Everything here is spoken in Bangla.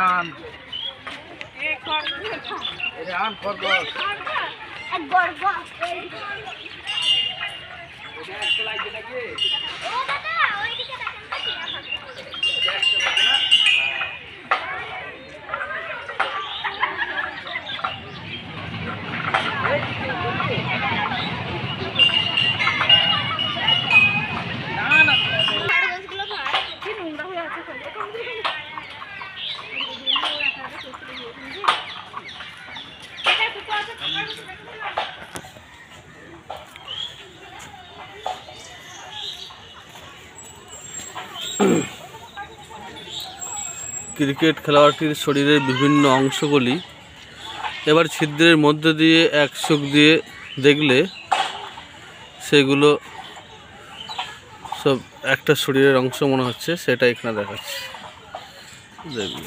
আন এটা খরগোশ ক্রিকেট খেলোয়াড়টির শরীরের বিভিন্ন অংশগুলি এবার ছিদ্রের মধ্যে দিয়ে এক সুখ দিয়ে দেখলে সেগুলো সব একটা শরীরের অংশ মনে হচ্ছে সেটা এখানে দেখাচ্ছে। দেখুন।